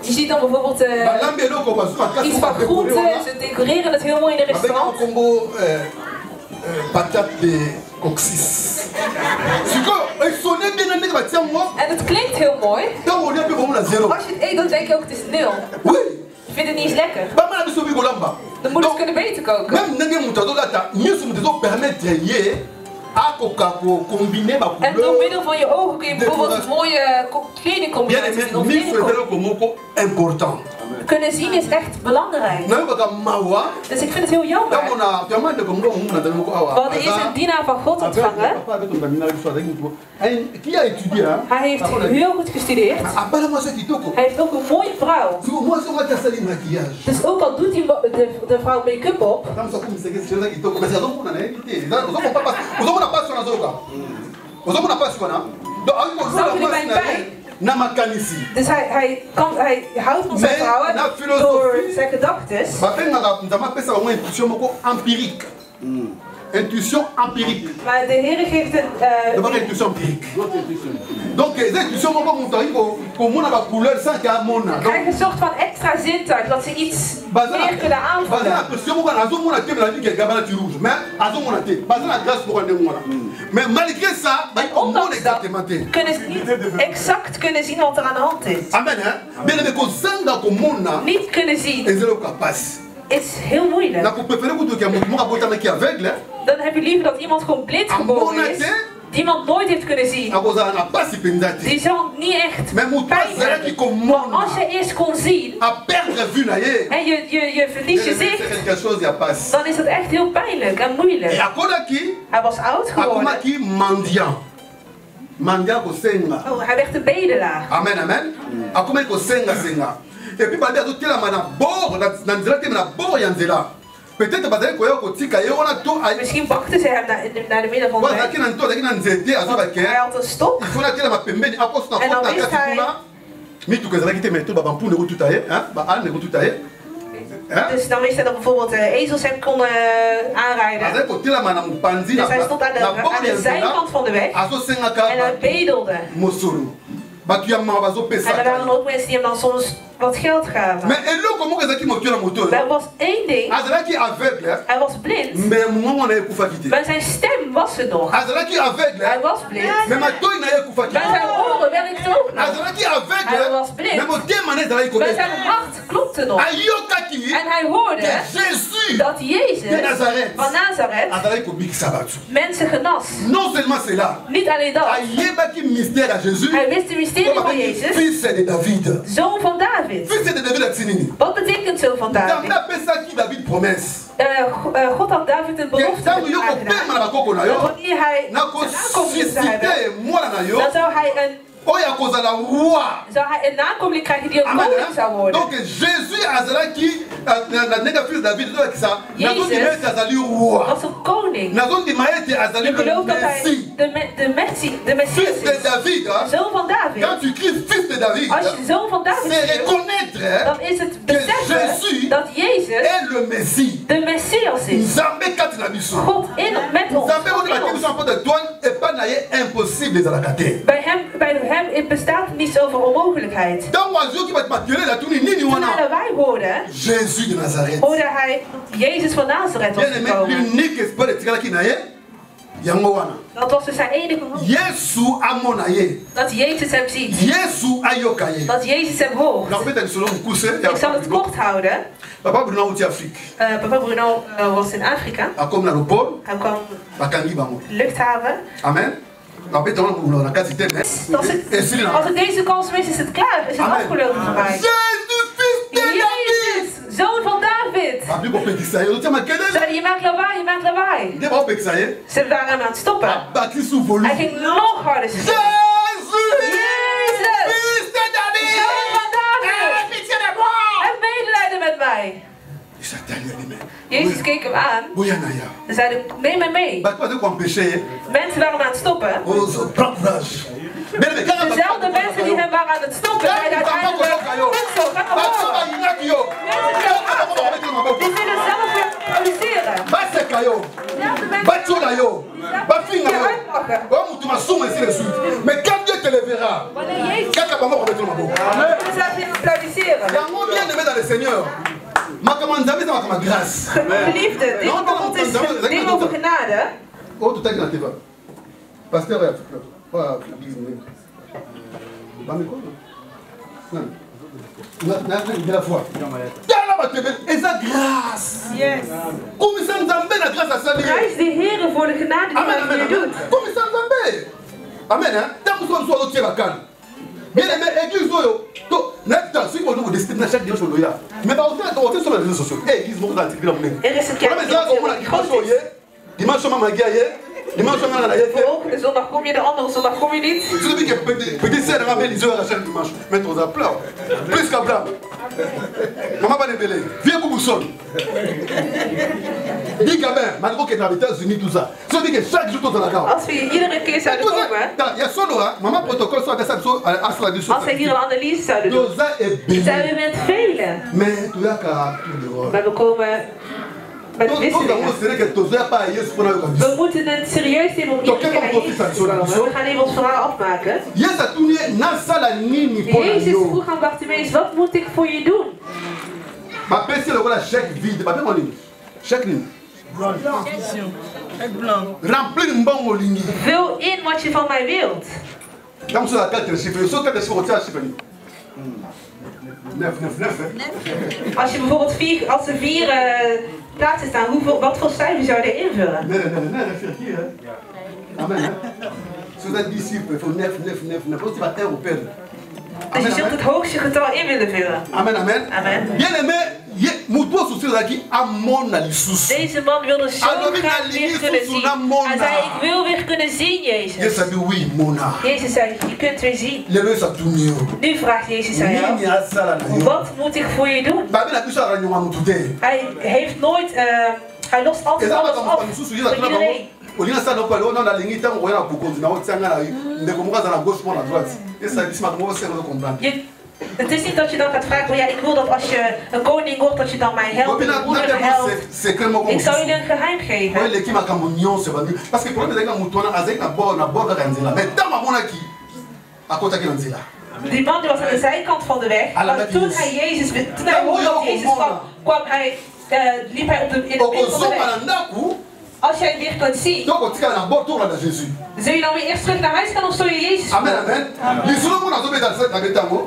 Je ziet dan bijvoorbeeld eh, iets van groenten, ze decoreren het heel mooi in de babengaka restaurant. de esone ndenge ndenge batiango En het klinkt heel mooi. Als je het eet, dan denk je ook het is nul. oui Je vindt het niet eens lekker. De moeders Donc, kunnen beter koken. En door middel van je ogen kun je bijvoorbeeld mooie doen. Moko important Kunnen zien is echt belangrijk. mawa Dus ik vind het heel jammer. awa We hadden eerst een dienaar van God ontvangen. Hij heeft heel goed gestudeerd. kitoko Hij heeft ook een mooie vrouw. Dus ook al doet die mo- de, de vrouw make-up op, Zou jullie mijn pijn? Ye na makanisi dus hij, hij, kan, hij houdt van zijn Nee, vrouwen na filosofie. door zijn gedachtes. babengaka nzambe apesa bango intuition moko empirique intuition empirique Maar de Heer geeft een. ebaka intuition empirique donc eza intuition moko moto akoki ko- komona bacouleur sans ke amona Donc, krijgt een soort van extra zintuig dat ze iets meer kunnen na- baza na aanvangen. pression moko wana azomona te ke gabana ti rouge mais azomona te baza na grâce ndenge wana mais malgré ça dat exactement te kunnen ze niet exact kunnen zien wat er aan de hand is. amen hein? bien aimé kozanga komona Niet kunnen zien is heel moeilijk. Dan heb je liever dat iemand gewoon blind geboren is, die iemand nooit heeft kunnen zien. te Die zal niet echt pijn. Maar als je eerst kon zien en je, je, je verliest je zicht, dan is dat echt heel pijnlijk en moeilijk. Hij was oud geworden. mendiant mendiant kosenga Oh, hij werd een bedelaar. amen amen akomaki kosengasenga epuis babe azotelama na bor na nzela te me na bor ya nzela. Peut-être bazali koya kotika ye wana to azalaki na to azalaki na nzete azobakefona telama pembeni akoso na kota na kasi kuna mituka ezalaki te me to babampunde ekotuta ye baane ekotuta ye Huh? Dus dan is dat bijvoorbeeld uh, ezels hem konden uh, aanrijden. Dus hij stond aan de, aan de zijkant van de weg. En hij bedelde. En er waren ook mensen die hem dan soms wat geld gaven. Maar er oyo was één ding, hij was blind. Maar zijn stem was er nog. Hij was blind. Maar zijn oren werkten ook nog. Hij was blind. Maar zijn hart klopte nog. En hij hoorde dat Jezus van Nazareth mensen genas. Niet alleen dat. Hij wist de mysterie van Jezus. Zoon van David. David. Fils de David het zien niet. Wat betekent zoon van David? Dat besef je David promes. God had David een belofte aangedaan. Wanneer hij aankomst zou hebben, dan zou hij een oyo akozala roi. Eh? Donc jésus azalaki euh, na ndenge fils david nazondima ete azali roi. Nazondima ete azali messie. De david quand tu fils de david c'est reconnaître hein, que jésus est le messie. nzambe kati na de douane epa na impossible Bij hem, het bestaat niets over onmogelijkheid. Toen wij hoorden, jésus de nazareth hoorde hij Jezus van Nazareth was gekomen. yango wana Dat was dus zijn enige hoop. yesu amona ye Dat Jezus hem ziet. yesu ayoka ye Dat Jezus hem hoort. lisolo mokuse Ik zal het kort houden. papa bruno auti afrique Eh, papa Bruno eh, was in Afrika. akomi na lopole Hij kwam bakangi bango luchthaven. amen napeta wana na kati te me Als ik deze kans mis, is het klaar. Is het afgelopen voor mij. Jezus, zoon van David. je maakt lawaai, je maakt lawaai. Ze waren hem aan het stoppen. Hij ging nog harder Jezus, david zoon van David. Heb medelijden met mij. Jezus keek hem aan. boya na ya Ze zeiden, neem mij mee. Mensen waren aan het stoppen. kaka Dezelfde mensen die hem waren aan het stoppen, uiteindelijk, ga yo Die willen zelf weer produceren. Dezelfde mensen bafinga yo motu masumu de suite mais quand dieu te levera kaka bango bakobetela maboko yango bien aimé dans le seigneur makambo ya nzambe eza makambo ya grâce Geliefde, dit God is ding over genade. oyo totaki na teva paster oyo église nini bamikolo la foi tala bato ebele eza grâce komisa nzambe na grâce asali ye Prijs de Heer voor de genade die amen hij amen hier amen. doet. komisa nzambe amen ntango so biso azotie bakana bien aimé église oyo voilà soki balingi kodeside na chaque dimanche oloya mais baote solo na réseau sociaux. Église moko na artikle na monene dimanche oye dimanche omamagi aye Dimanche gaan naar de kerk. Zondag kom je, de andere zondag kom je niet. Zullen ik heb pedicel en rabel izo rachel dimanche. Met ons applaus. Plus qu'à. Maman va débeler. Viens pour Dis gamin, malgré que dans les États-Unis tout ça. Ils ont que chaque jour tout la gare. Als we iedere keer zouden komen. Il y a solo hein. Maman protocole soit à la dessous. Als we hier een analyse zouden doen. Doza et Zijn we met velen. Mais tu as qu'à tout le monde. We moeten het serieus nemen om komen. We gaan even ons verhaal afmaken. Jezus vroeg aan Bartimeus, wat moet ik voor je doen? Vul in wat je van mij wilt. quatre chiffre so quatre chiffre nini neuf neuf neuf Als je bijvoorbeeld vier, als er vier plaatsen staan, hoeveel, wat voor cijfer zou je invullen? nene nene nene réfléchir hein amen hein soza dix chiffre il faut neuf neuf neuf neuf oti ba un opere Dus je zult het hoogste getal in willen vullen. amen amen Amen. Deze man wilde zo graag weer kunnen zien. Hij zei, ik wil weer kunnen zien, Jezus. Jezus zei, je kunt weer zien. Nu vraagt Jezus aan jou, wat moet ik voor je doen? Hij heeft nooit, eh, hij lost altijd alles af voor iedereen. Noko alingi ntango koya na bokonzi na otianga na ndeko moko aza na gauche mpo na droite. Esala bisi makambo osene ozocomprendre Je, het is niet dat je dan gaat vragen, ja, ik wil dat als je een koning wordt, dat je dan mij helpt, broeder Ik zou mosusu. een geheim geven. eleki makambo nyonso ebandi. Parce que problème ezalaki na motu wana azalaki na bord na bord kaka ya nzela. Mais ntango amonaki akotaki na nzela. Die man die was aan de zijkant van de weg. Maar toen hij Jezus, toen hij hoorde Jezus kwam, kwam hij, eh, liep hij op de, in weg. jij weer kunt zien. Donc otika na bo tourna na Jésus. Zul je dan weer eerst terug naar huis gaan of zul je Jezus? Amen amen. Lisolo mona zo beta sa tabetango.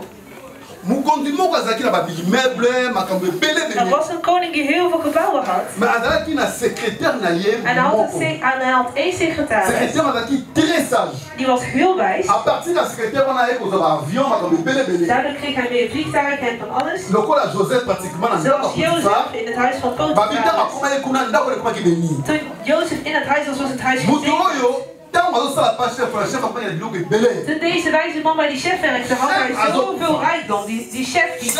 Mokonzi moko azalaki na baimmeuble makambo ebele Er was een koning die heel veel gebouwen had. mais azalaki na secrétaire na ye En hij had, een, moko se- en hij had één secretaris. secrétaire azalaki très sage Die was heel wijs. à partir ya secrétaire wana ye kozwa baavion makambo ebele ebele Daardoor kreeg hij meer vliegtuigen en van alles. lokola joseph pratiquement na ndako Zoals ya potifar Jozef in het huis van babita Potifar. bakoma ye kuna ndako ekomaki beni Toen Jozef in het huis was, was het huis moto oyo ebele Toen deze wijze man bij die chef werkte, had hij zoveel rijkdom. Die, die chef, die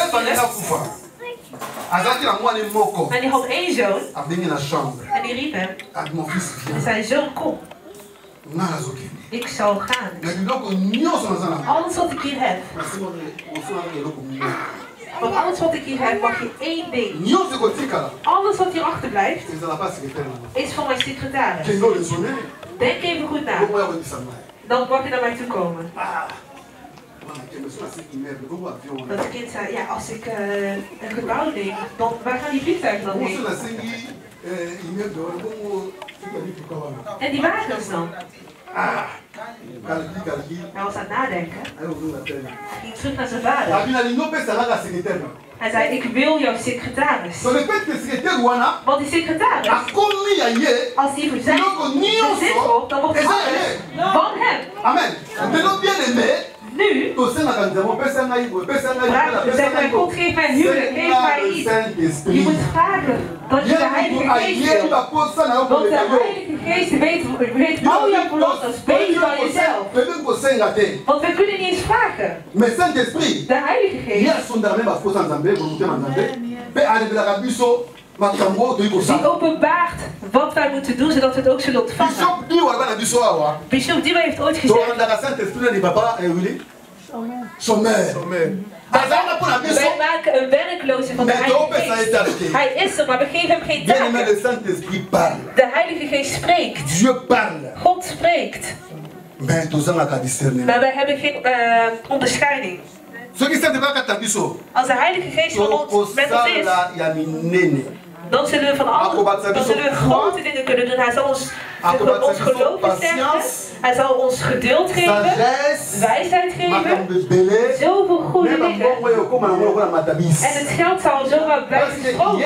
En die had één zoon. En die riep hem. En zei, zoon kom, nazokende ik zal gaan. Alles wat ik hier heb, van alles wat ik hier heb, mag je één ding. Alles wat hier achterblijft, is van mijn secretaris. Denk even goed na. Dan mag je naar mij toe komen. Dat kind zei, ja, als ik eh, een gebouw neem, dan waar gaan die vliegtuigen dan heen? En die wagens dan? Hij was aan het nadenken. Hij ging terug naar zijn vader. Hij zei, ik wil jouw secretaris. Want die secretaris, als hij voor zijn bezit wordt, dan wordt alles van hem. amen lelo vu. Vous êtes un concret venu, le You must have God to creation. Donc the heiligation based, made all your process based on yourself. Donc we couldn't in fact. Mais Saint-Esprit, the heiligation. Yes, on a même à cause de Nzambe, volonté de Nzambe. Mais à l'évêque Abisso, die openbaart wat wij moeten doen zodat we het ook zullen ontvangen. bishop di walaba na biso awa Bishop Diewa heeft ooit gezegd, biso wij maken een werkloze van de Heilige Geest. Hij is er, maar we geven hem geen parle De Heilige Geest spreekt. God spreekt. Maar wij hebben geen eh, onderscheiding. Als de Heilige Geest van ons met ons is, dan zullen we van alle, Acrobatie, dan zullen we grote dingen kunnen doen. Hij zal ons, ons geloof. Hij zal ons geduld geven, wijsheid geven, ebele zoveel goede dingen. En het geld zal zomaar blijven stromen.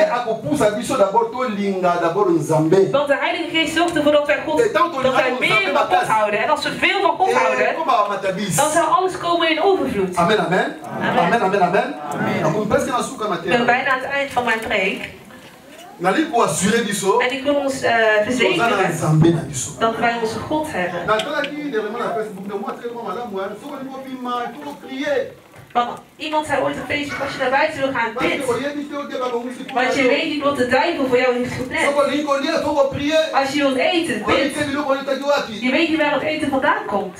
Want de Heilige Geest zorgt ervoor dat wij, God, qu'on dat wij meer van God houden. En als we veel van God houden, ekóma matabisi dan zal alles komen in overvloed. amen. Amen. Amen. Amen. Amen. Ik ben bijna aan het eind van mijn preek. Nali koassure biso En ik wil ons eh, verzekeren nzambe na biso dat wij onze God hebben. natalaki dernièrement na facebook de moi tellement malamu soki olingi obima il faut prier Want iemand zei ooit op Facebook, als je naar buiten wil gaan, bid. Want je weet niet wat de duivel voor jou heeft gepland. Als je wilt eten, bid. Je weet niet waar het eten vandaan komt.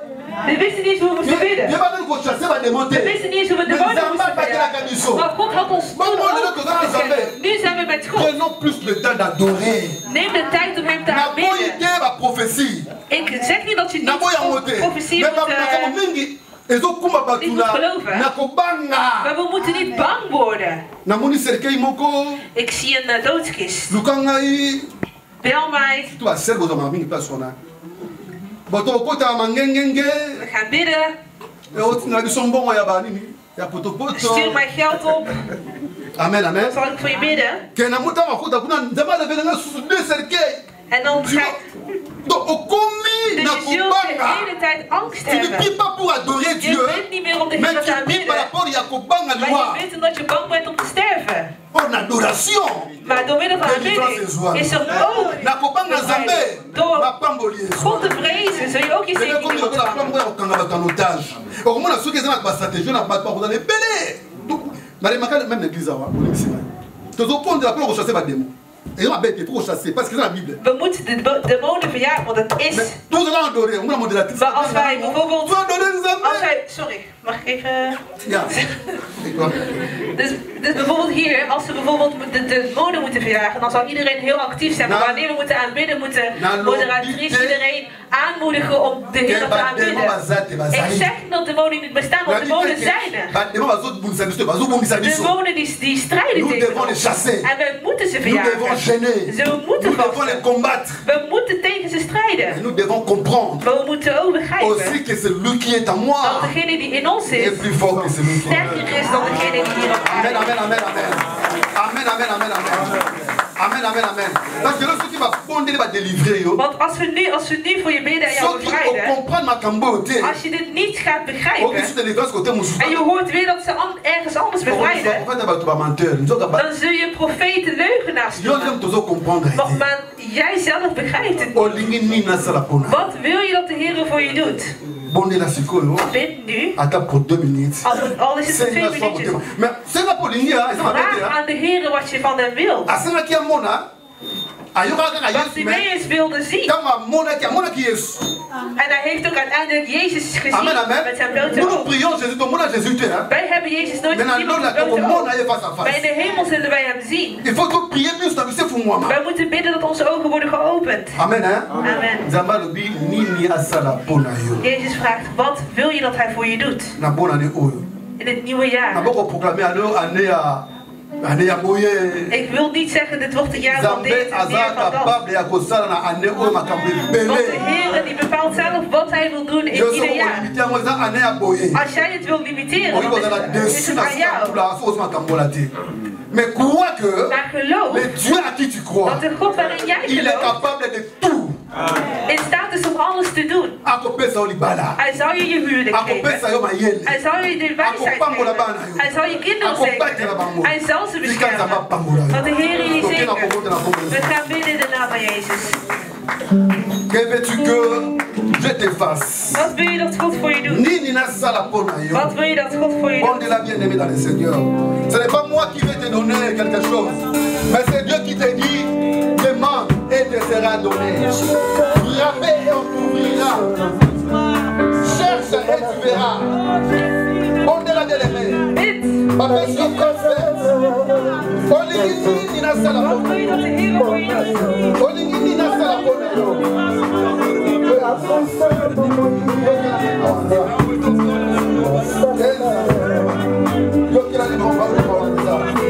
bibisi ni je vous sauver Dieu va nous chasser va démonter. Bibisi ni je vous démonter nzamba bakelaka biso. Bango lelo toza nzambe prenons plus le temps d'adorer name the time to him to admire naboyi te baprophétie exactly that you need naboyi yango te mais bamakambo mingi ezokumba bato na kobanga. Namoni serkei moko. Luka ngai baser bozamaka mingi place wana. Bato okotaka mangengenge We gaan bidden. eotinga biso mbongo ya banini ya potopoto Stuur mij geld op. amen amen zal ik voor je bidden. ke na mutu akota kuna nzambe alebelenga susu de serkei En dan ga donc okomi Dus na je zult de kobanga hele tijd angst tu ne hebben. pries pas pour adorer Je Dieu bent niet meer om de mais tu pries par aanbidden. rapport ya kobanga Maar liwa je bent omdat je bang bent om te sterven. mpo na adoration. Et sur nakobanga nzambe bapamboli yesuekomi lokola pambo ya kokanga bato en otage okomona soki eza na bastratégie na bato bakozala ebele nalemaka même l'église awa olingisi ngai tozopondela mpo na kochasse bademo eza mabe te po kochasse parce que eza na bible. Tozala adore omona modélatrice adore nzambe. Mag ik even. ya Dus Dus bijvoorbeeld hier, als we bijvoorbeeld de, de mode moeten verjagen, dan zal iedereen heel actief zijn. Maar Nou. wanneer we moeten aanbidden, moeten Nou, moderatrice iedereen aanmoedigen om de Heer te aanbidden. Ik zeg niet dat demonen niet bestaan, want demonen zijn er. biso Demonen die, die strijden tegen ons. En we moeten ze verjagen. Ze moeten vasten. combattre We moeten tegen ze et strijden. nous devons comprendre Maar we moeten ook begrijpen aussi que celui qui est en dat moi degene die in ons est plus fort que celui qui est en sterker is dan degene die hier op Amen, aarde amen, amen, amen. Amen, amen, amen, amen. Amen, amen, amen. Parce que fonder, délivrer. Want als we nu, als we nu voor je bidden en jou tu als je dit niet gaat begrijpen en je hoort weer dat ze ergens anders En bevrijden, fait, tu vas menteur. Nous sommes dan zul je profeten leugenaars noemen. Maar, jij zelf begrijpt het niet. Nina salapona. Wat wil je dat de Heer voor je doet? bondela sikoyo ata pour deux minutes. Mais senga polingi asengaki ya mona. Wat Yesu, mais. Timaeus wilde zien. Yesu. En hij heeft ook uiteindelijk Jezus gezien Amen, amen. met zijn blote oog. hein. Wij hebben Jezus nooit gezien met blote face. de hemel zullen wij hem zien. Wij moeten bidden dat onze ogen worden geopend. Amen, hein. Amen. Jezus vraagt, wat wil je dat hij voor je doet in dit nieuwe jaar? Ik wil niet zeggen, dit wordt een jaar van deze en meer van dat. Want de Heer die bepaalt zelf wat hij wil doen in ieder jaar. Als jij het wil limiteren, dan is het aan jou. Mais crois que le Dieu à qui tu crois, il est capable de tout. In staat is om alles te doen. akopesa yo libala Hij zal je je huwelijk akopesa geven. yo mayele Hij zal je de wijsheid geven. Hij zal je kinderen Akobatela zegenen. bango. Hij zal ze tika nzambe beschermen. apambola Want de yo Heer je toke na zegent. kombo te na kombo We gaan bidden in de naam van Jezus. Que veux-tu que je te fasse? Wat wil je dat God voor je doet? Nini nasala mpo na yo? Wat wil je dat God voor je doet? Bondela bien-aimé dans le Seigneur. Ce n'est pas moi qui vais te donner quelque chose, mais c'est Dieu qui te dit demande te sera donné. Frappez et on t'ouvrira. Cherche et tu verras. On te l'a délégué. Papa, je confesse. Olingi nina sala pona. Olingi nina sala pona. Yokila ni mwa mwa mwa mwa mwa mwa.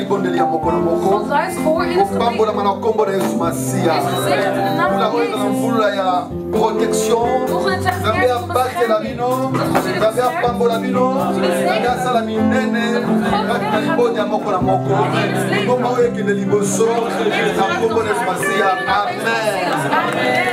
libondeli ya moko na moko kopambolama na nkombo na yesu masiya mbula oyo ezala mbula ya protection nzambe abatela bino nzambe apambola bino nzambe asala minene kati na liboni ya moko na moko liboma oyo ekende liboso na nkombo na yesu masiya amen